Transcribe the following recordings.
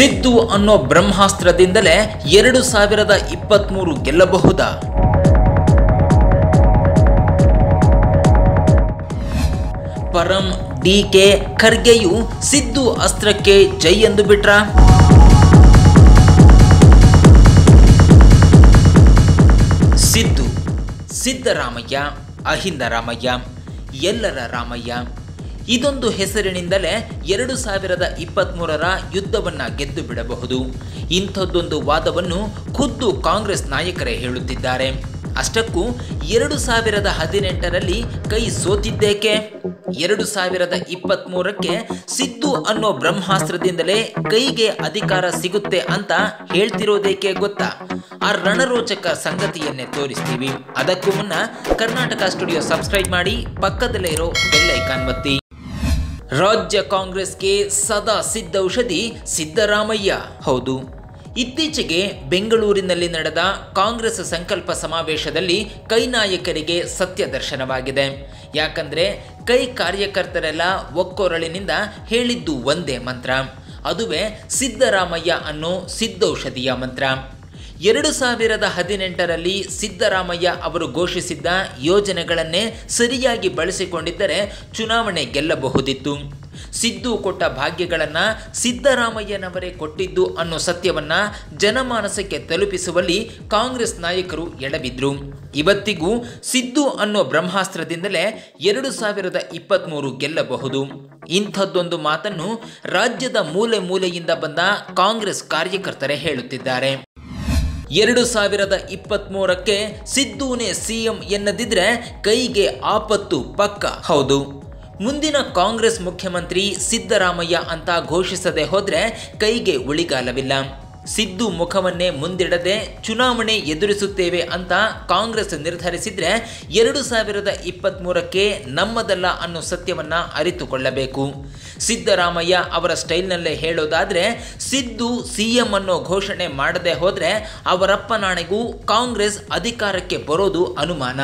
ಸಿದ್ದು ಅನ್ನೋ ಬ್ರಹ್ಮಾಸ್ತ್ರದಿಂದಲೇ ಎರಡು ಸಾವಿರದ ಇಪ್ಪತ್ತ್ಮೂರು ಗೆಲ್ಲಬಹುದಾ? ಪರಂ ಡಿಕೆ ಖರ್ಗೆಯು ಸಿದ್ದು ಅಸ್ತ್ರಕ್ಕೆ ಜೈ ಎಂದು ಬಿಟ್ರ? ಸಿದ್ದು, ಸಿದ್ದರಾಮಯ್ಯ ಅಹಿಂದ ರಾಮಯ್ಯ ಎಲ್ಲರ ರಾಮಯ್ಯ ಇದೊಂದು ಹೆಸರಿನಿಂದಲೇ ಎರಡು ಸಾವಿರದ ಇಪ್ಪತ್ತ್ಮೂರರ ಯುದ್ಧವನ್ನು ಗೆದ್ದು ಬಿಡಬಹುದು. ಇಂಥದ್ದೊಂದು ವಾದವನ್ನು ಖುದ್ದು ಕಾಂಗ್ರೆಸ್ ನಾಯಕರೇ ಹೇಳುತ್ತಿದ್ದಾರೆ. ಅಷ್ಟಕ್ಕೂ ಎರಡು ಸಾವಿರದ ಹದಿನೆಂಟರಲ್ಲಿ ಕೈ ಸೋತಿದ್ದೇಕೆ? ಎರಡು ಸಾವಿರದ ಇಪ್ಪತ್ತ್ಮೂರಕ್ಕೆ ಸಿದ್ದು ಅನ್ನೋ ಬ್ರಹ್ಮಾಸ್ತ್ರದಿಂದಲೇ ಕೈಗೆ ಅಧಿಕಾರ ಸಿಗುತ್ತೆ ಅಂತ ಹೇಳ್ತಿರೋದೇಕೆ ಗೊತ್ತಾ? ಆ ರಣರೋಚಕ ಸಂಗತಿಯನ್ನೇ ತೋರಿಸ್ತೀವಿ. ಅದಕ್ಕೂ ಮುನ್ನ ಕರ್ನಾಟಕ ಸ್ಟುಡಿಯೋ ಸಬ್ಸ್ಕ್ರೈಬ್ ಮಾಡಿ ಪಕ್ಕದಲ್ಲೇ ಇರೋ ಬೆಲ್ಲೈಕಾನ್ ಒತ್ತಿ. ರಾಜ್ಯ ಕಾಂಗ್ರೆಸ್ಗೆ ಸದಾ ಸಿದ್ಧೌಷಧಿ ಸಿದ್ದರಾಮಯ್ಯ. ಹೌದು. ಇತ್ತೀಚೆಗೆ ಬೆಂಗಳೂರಿನಲ್ಲಿ ನಡೆದ ಕಾಂಗ್ರೆಸ್ ಸಂಕಲ್ಪ ಸಮಾವೇಶದಲ್ಲಿ ಕೈ ನಾಯಕರಿಗೆ ಸತ್ಯ ದರ್ಶನವಾಗಿದೆ. ಯಾಕಂದ್ರೆ ಕೈ ಕಾರ್ಯಕರ್ತರೆಲ್ಲ ಒಕ್ಕೊರಳಿನಿಂದ ಹೇಳಿದ್ದು ಒಂದೇ ಮಂತ್ರ. ಅದುವೇ ಸಿದ್ದರಾಮಯ್ಯ ಅನ್ನೋ ಸಿದ್ಧೌಷಧಿಯ ಮಂತ್ರ. ಎರಡು ಸಾವಿರದ ಹದಿನೆಂಟರಲ್ಲಿ ಸಿದ್ದರಾಮಯ್ಯ ಅವರು ಘೋಷಿಸಿದ್ದ ಯೋಜನೆಗಳನ್ನೇ ಸರಿಯಾಗಿ ಬಳಸಿಕೊಂಡಿದ್ದರೆ ಚುನಾವಣೆ ಗೆಲ್ಲಬಹುದಿತ್ತು. ಸಿದ್ದು ಕೊಟ್ಟ ಭಾಗ್ಯಗಳನ್ನು ಸಿದ್ದರಾಮಯ್ಯನವರೇ ಕೊಟ್ಟಿದ್ದು ಅನ್ನೋ ಸತ್ಯವನ್ನು ಜನಮಾನಸಕ್ಕೆ ತಲುಪಿಸುವಲ್ಲಿ ಕಾಂಗ್ರೆಸ್ ನಾಯಕರು ಎಡಬಿದ್ರು ಇವತ್ತಿಗೂ ಸಿದ್ದು ಅನ್ನೋ ಬ್ರಹ್ಮಾಸ್ತ್ರದಿಂದಲೇ ಎರಡು ಸಾವಿರದ ಇಪ್ಪತ್ತ್ಮೂರು ಗೆಲ್ಲಬಹುದು. ಇಂಥದ್ದೊಂದು ಮಾತನ್ನು ರಾಜ್ಯದ ಮೂಲೆ ಮೂಲೆಯಿಂದ ಬಂದ ಕಾಂಗ್ರೆಸ್ ಕಾರ್ಯಕರ್ತರೇ ಹೇಳುತ್ತಿದ್ದಾರೆ. ಎರಡು ಸಾವಿರದ ಇಪ್ಪತ್ತ್ಮೂರಕ್ಕೆ ಸಿದ್ದೂನೇ ಸಿಎಂ ಎನ್ನದಿದ್ರೆ ಕೈಗೆ ಆಪತ್ತು ಪಕ್ಕ. ಹೌದು. ಮುಂದಿನ ಕಾಂಗ್ರೆಸ್ ಮುಖ್ಯಮಂತ್ರಿ ಸಿದ್ದರಾಮಯ್ಯ ಅಂತ ಘೋಷಿಸದೆ ಹೋದರೆ ಕೈಗೆ ಉಳಿಗಾಲವಿಲ್ಲ. ಸಿದ್ದು ಮುಖವನ್ನೇ ಮುಂದಿಡದೆ ಚುನಾವಣೆ ಎದುರಿಸುತ್ತೇವೆ ಅಂತ ಕಾಂಗ್ರೆಸ್ ನಿರ್ಧರಿಸಿದ್ರೆ ಎರಡು ಸಾವಿರದ ಇಪ್ಪತ್ತ್ಮೂರಕ್ಕೆ ನಮ್ಮದಲ್ಲ ಅನ್ನೋ ಸತ್ಯವನ್ನು ಅರಿತುಕೊಳ್ಳಬೇಕು. ಸಿದ್ದರಾಮಯ್ಯ ಅವರ ಸ್ಟೈಲ್ನಲ್ಲೇ ಹೇಳೋದಾದರೆ, ಸಿದ್ದು ಸಿ ಎಂ ಅನ್ನೋ ಘೋಷಣೆ ಮಾಡದೆ ಅವರಪ್ಪ ಅವರಪ್ಪನಾಣೆಗೂ ಕಾಂಗ್ರೆಸ್ ಅಧಿಕಾರಕ್ಕೆ ಬರೋದು ಅನುಮಾನ.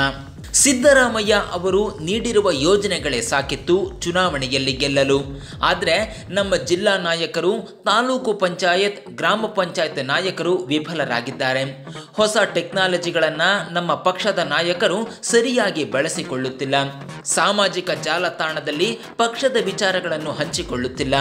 ಸಿದ್ದರಾಮಯ್ಯ ಅವರು ನೀಡಿರುವ ಯೋಜನೆಗಳೇ ಸಾಕಿತ್ತು, ಚುನಾವಣೆಯಲ್ಲಿ ಗೆಲ್ಲಲು. ಆದರೆ ನಮ್ಮ ಜಿಲ್ಲಾ ನಾಯಕರು, ತಾಲೂಕು ಪಂಚಾಯತ್, ಗ್ರಾಮ ಪಂಚಾಯತ್ ನಾಯಕರು ವಿಫಲರಾಗಿದ್ದಾರೆ. ಹೊಸ ಟೆಕ್ನಾಲಜಿಗಳನ್ನು ನಮ್ಮ ಪಕ್ಷದ ನಾಯಕರು ಸರಿಯಾಗಿ ಬಳಸಿಕೊಳ್ಳುತ್ತಿಲ್ಲ. ಸಾಮಾಜಿಕ ಜಾಲತಾಣದಲ್ಲಿ ಪಕ್ಷದ ವಿಚಾರಗಳನ್ನು ಹಂಚಿಕೊಳ್ಳುತ್ತಿಲ್ಲ.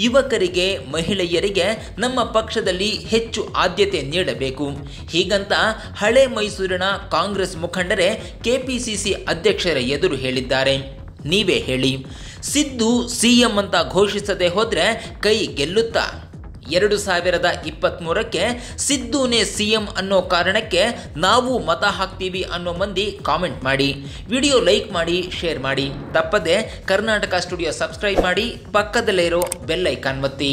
ಯುವಕರಿಗೆ, ಮಹಿಳೆಯರಿಗೆ ನಮ್ಮ ಪಕ್ಷದಲ್ಲಿ ಹೆಚ್ಚು ಆದ್ಯತೆ ನೀಡಬೇಕು. ಹೀಗಂತ ಹಳೆ ಮೈಸೂರಿನ ಕಾಂಗ್ರೆಸ್ ಮುಖಂಡರೇ ಕೆಪಿಸಿಸಿ ಅಧ್ಯಕ್ಷರ ಎದುರು ಹೇಳಿದ್ದಾರೆ. ನೀವೇ ಹೇಳಿ. ಸಿದ್ದು ಸಿಎಂ ಅಂತ ಘೋಷಿಸದೆ ಹೋದರೆ ಕೈ ಗೆಲ್ಲುತ್ತಾ? ಎರಡು ಸಾವಿರದ ಇಪ್ಪತ್ತ್ಮೂರಕ್ಕೆ ಸಿದ್ದುನೇ ಸಿಎಂ ಅನ್ನೋ ಕಾರಣಕ್ಕೆ ನಾವು ಮತ ಹಾಕ್ತೀವಿ ಅನ್ನೋ ಮಂದಿ ಕಾಮೆಂಟ್ ಮಾಡಿ. ವಿಡಿಯೋ ಲೈಕ್ ಮಾಡಿ, ಶೇರ್ ಮಾಡಿ. ತಪ್ಪದೆ ಕರ್ನಾಟಕ ಸ್ಟುಡಿಯೋ ಸಬ್ಸ್ಕ್ರೈಬ್ ಮಾಡಿ ಪಕ್ಕದಲ್ಲೇ ಇರೋ ಬೆಲ್ ಐಕಾನ್ ಒತ್ತಿ.